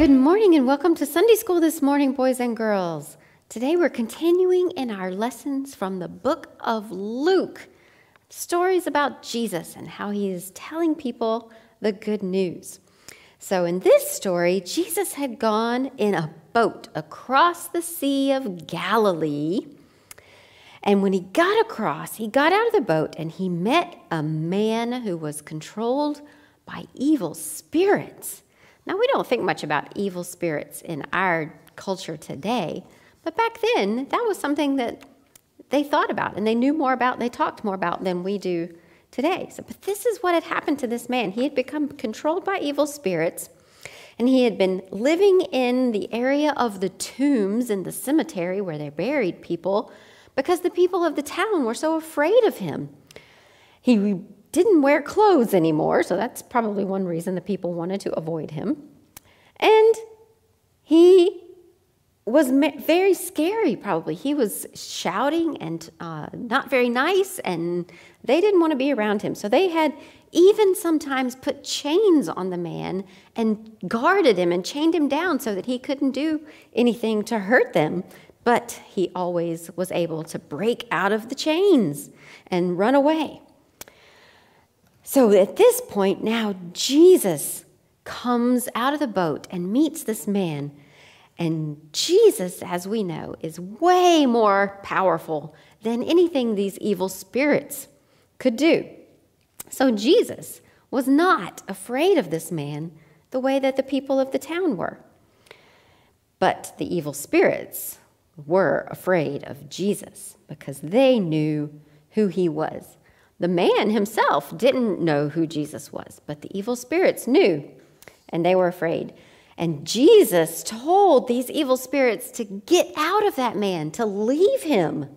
Good morning and welcome to Sunday School this morning, boys and girls. Today we're continuing in our lessons from the book of Luke stories about Jesus and how he is telling people the good news. So, in this story, Jesus had gone in a boat across the Sea of Galilee. And when he got across, he got out of the boat and he met a man who was controlled by evil spirits. Now, we don't think much about evil spirits in our culture today, but back then, that was something that they thought about and they knew more about, and they talked more about than we do today. So, but this is what had happened to this man. He had become controlled by evil spirits and he had been living in the area of the tombs in the cemetery where they buried people because the people of the town were so afraid of him. He didn't wear clothes anymore, so that's probably one reason the people wanted to avoid him. And he was very scary, probably. He was shouting and uh, not very nice, and they didn't want to be around him. So they had even sometimes put chains on the man and guarded him and chained him down so that he couldn't do anything to hurt them. But he always was able to break out of the chains and run away. So at this point, now Jesus comes out of the boat and meets this man and Jesus, as we know, is way more powerful than anything these evil spirits could do. So Jesus was not afraid of this man the way that the people of the town were. But the evil spirits were afraid of Jesus because they knew who he was. The man himself didn't know who Jesus was, but the evil spirits knew, and they were afraid. And Jesus told these evil spirits to get out of that man, to leave him.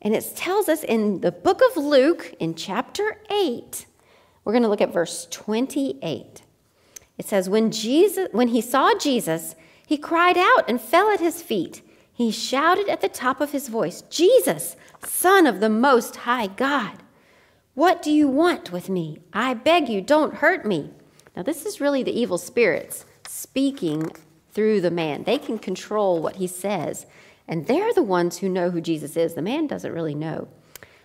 And it tells us in the book of Luke, in chapter 8, we're going to look at verse 28. It says, when, Jesus, when he saw Jesus, he cried out and fell at his feet. He shouted at the top of his voice, Jesus, Son of the Most High God, what do you want with me? I beg you, don't hurt me. Now, this is really the evil spirits speaking through the man. They can control what he says. And they're the ones who know who Jesus is. The man doesn't really know.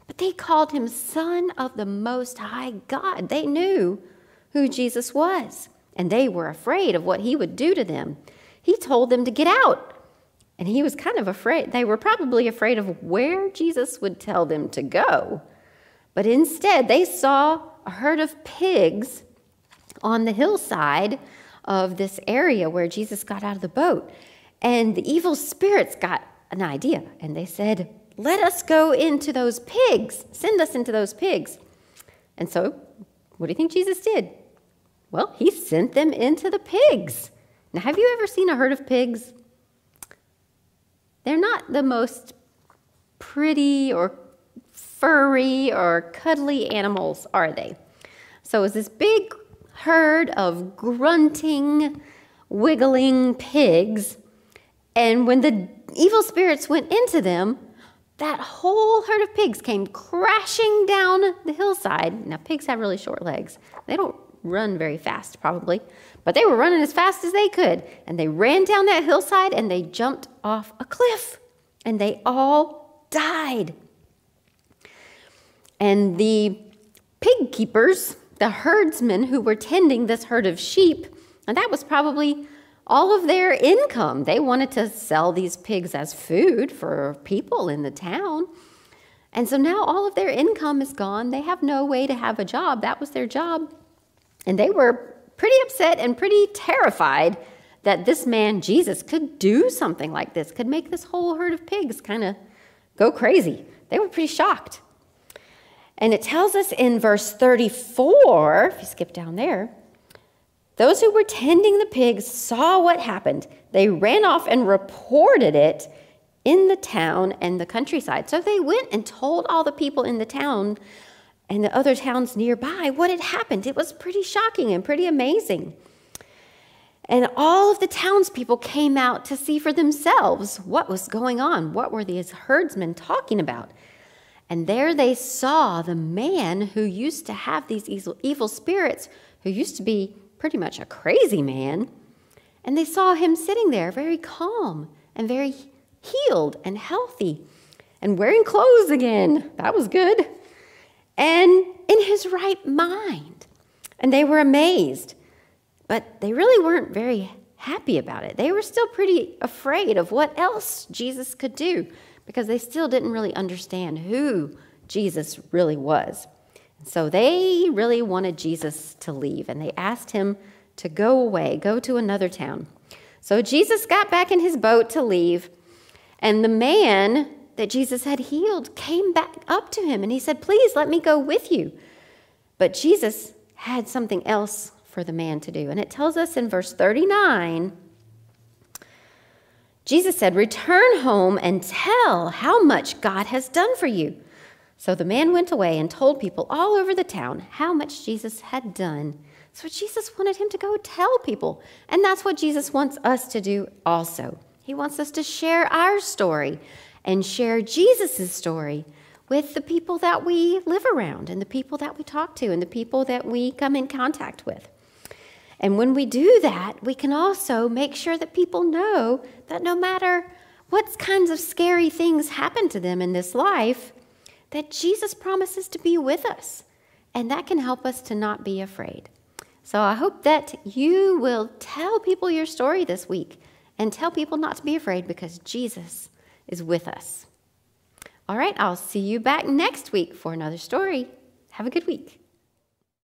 But they called him Son of the Most High God. They knew who Jesus was, and they were afraid of what he would do to them. He told them to get out. And he was kind of afraid. They were probably afraid of where Jesus would tell them to go. But instead, they saw a herd of pigs on the hillside of this area where Jesus got out of the boat. And the evil spirits got an idea and they said, Let us go into those pigs. Send us into those pigs. And so, what do you think Jesus did? Well, he sent them into the pigs. Now, have you ever seen a herd of pigs? They're not the most pretty or furry or cuddly animals, are they? So, it's this big herd of grunting, wiggling pigs. And when the evil spirits went into them, that whole herd of pigs came crashing down the hillside. Now, pigs have really short legs. They don't run very fast, probably, but they were running as fast as they could. And they ran down that hillside and they jumped off a cliff. And they all died. And the pig keepers the herdsmen who were tending this herd of sheep, and that was probably all of their income. They wanted to sell these pigs as food for people in the town. And so now all of their income is gone. They have no way to have a job. That was their job. And they were pretty upset and pretty terrified that this man, Jesus, could do something like this, could make this whole herd of pigs kind of go crazy. They were pretty shocked. And it tells us in verse 34, if you skip down there, those who were tending the pigs saw what happened. They ran off and reported it in the town and the countryside. So they went and told all the people in the town and the other towns nearby what had happened. It was pretty shocking and pretty amazing. And all of the townspeople came out to see for themselves what was going on. What were these herdsmen talking about? And there they saw the man who used to have these evil spirits, who used to be pretty much a crazy man. And they saw him sitting there, very calm and very healed and healthy and wearing clothes again. That was good. And in his right mind. And they were amazed. But they really weren't very happy about it. They were still pretty afraid of what else Jesus could do because they still didn't really understand who Jesus really was. So they really wanted Jesus to leave and they asked him to go away, go to another town. So Jesus got back in his boat to leave, and the man that Jesus had healed came back up to him and he said, Please let me go with you. But Jesus had something else for the man to do. And it tells us in verse 39 Jesus said, Return home and tell how much God has done for you. So the man went away and told people all over the town how much Jesus had done. So Jesus wanted him to go tell people. And that's what Jesus wants us to do also. He wants us to share our story and share Jesus' story with the people that we live around and the people that we talk to and the people that we come in contact with. And when we do that, we can also make sure that people know that no matter what kinds of scary things happen to them in this life, that Jesus promises to be with us. And that can help us to not be afraid. So I hope that you will tell people your story this week and tell people not to be afraid because Jesus is with us. All right, I'll see you back next week for another story. Have a good week.